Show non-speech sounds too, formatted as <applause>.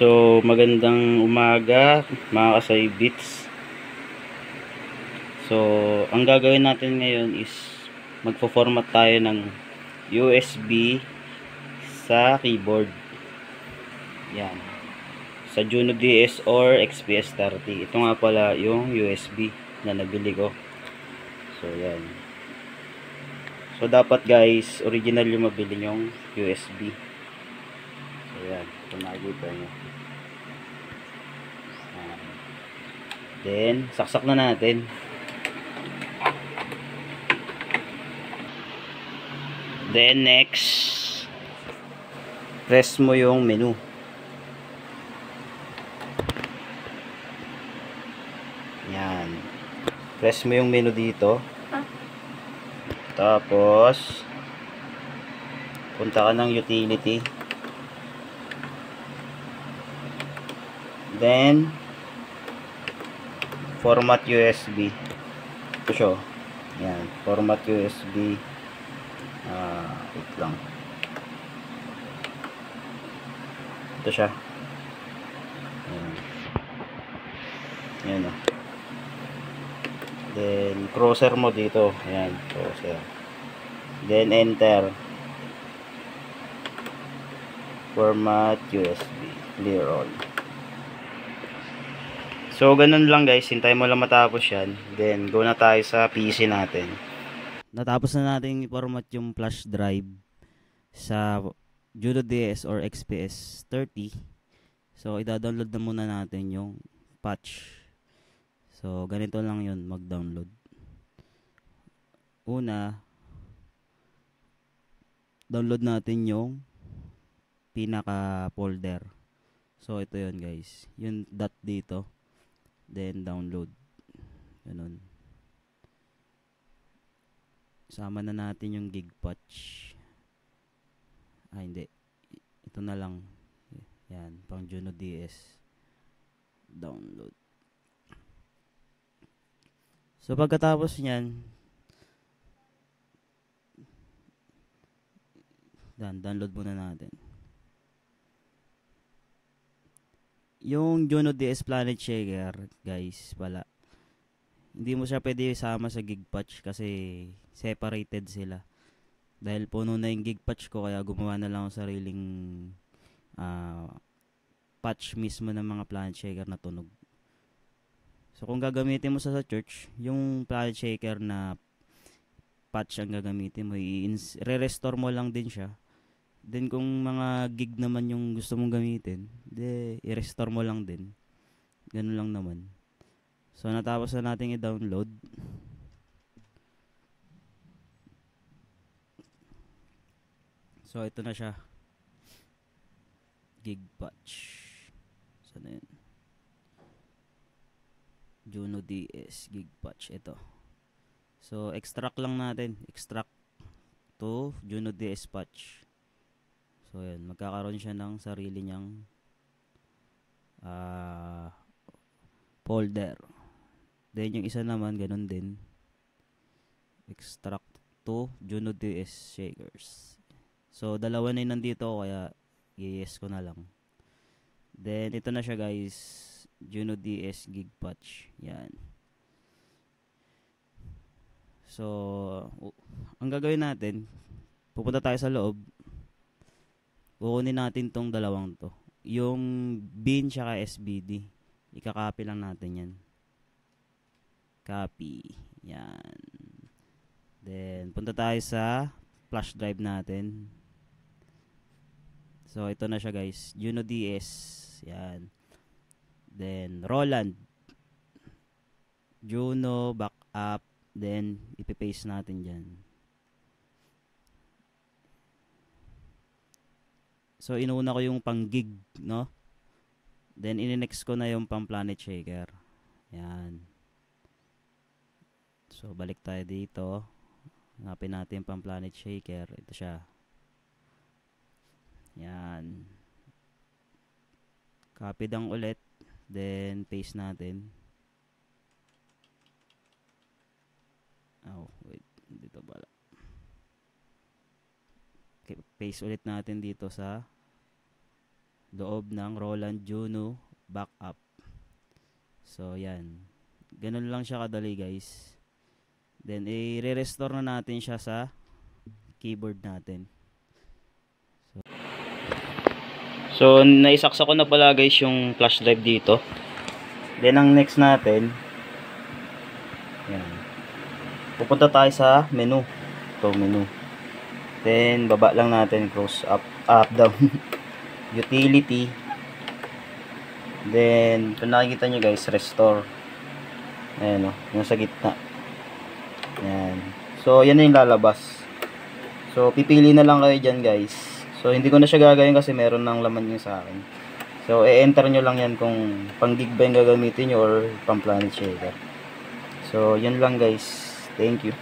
So, magandang umaga mga kasay bits. So, ang gagawin natin ngayon is magpo-format tayo ng USB sa keyboard. Yan. Sa Juno DS or XPS 30. Ito nga pala yung USB na nabili ko. So, yan. So, dapat guys, original yung mabili yung USB. So, yan. Kung nakikita nyo. Then, saksak na natin. Then, next, press mo yung menu. Yan. Press mo yung menu dito. Tapos, punta ka ng utility. Then, format USB. Ito siya. Yan. Format USB. Ah, wait lang. Ito siya. Yan. Yan o. Then, crosser mo dito. Ayan, crosser. Then, enter. Format USB. Clear all. So, ganun lang guys. Hintay mo lang matapos yan. Then, go na tayo sa PC natin. Natapos na natin i-format yung flash drive sa Judo DS or XPS 30. So, ida-download na muna natin yung patch. So, ganito lang yun mag-download. Una, download natin yung pinaka folder. So, ito yun guys. Yung dot dito. Then, download. Ganun. Sama na natin yung gig patch. Ah, hindi. Ito na lang. Yan, pang Juno DS. Download. So, pagkatapos niyan, dan, download muna natin. Yung Juno DS Planet Shaker, guys, pala. Hindi mo siya pwede sama sa gig patch kasi separated sila. Dahil puno na yung gig patch ko, kaya gumawa na lang ako sariling uh, patch mismo ng mga Planet Shaker na tunog. So, kung gagamitin mo sa, sa church, yung Planet Shaker na patch ang gagamitin mo, i-restore mo lang din siya. Then, kung mga gig naman yung gusto mong gamitin, de, i-restore mo lang din. Ganun lang naman. So, natapos na natin i-download. So, ito na siya. Gig patch. Sana yun? Juno DS gig patch ito. So extract lang natin, extract to Juno DS patch. So yan, magkakaroon siya ng sarili niyang uh, folder. Then yung isa naman ganun din. Extract to Juno DS shakers. So dalawa na yung nandito kaya yes ko na lang. Then ito na siya guys Juno DS gig patch. Yan. So, ang gagawin natin, pupunta tayo sa loob. Kukunin natin tong dalawang to. Yung bin tsaka SBD. Ika-copy lang natin yan. Copy. Yan. Then, punta tayo sa flash drive natin. So, ito na siya guys. Juno DS. Yan. Then, Roland. Juno, backup. Then, ipipaste natin dyan. So, inuna ko yung pang gig, no? Then, ininext ko na yung pang planet shaker. Yan. So, balik tayo dito. Hanapin natin yung pang planet shaker. Ito siya. Yan. Copy dang ulit. Then, paste natin. Oh, wait. Dito pala. Paste ulit natin dito sa loob ng Roland Juno backup. So, yan. Ganun lang siya kadali, guys. Then, i-restore na natin siya sa keyboard natin. So, so naisaksa ko na pala guys yung flash drive dito. Then, ang next natin, yan. Pupunta tayo sa menu. Ito, menu. Then, baba lang natin, close up, up, down. <laughs> Utility. Then, kung nakikita nyo guys, restore. Ayan o, yung sa gitna. Ayan. So, yan na yung lalabas. So, pipili na lang kayo dyan guys. So, hindi ko na siya gagawin kasi meron ng laman yung sa akin. So, e-enter nyo lang yan kung pang gig ba yung gagamitin nyo or pang planet shaker. So, yun lang guys. Thank you.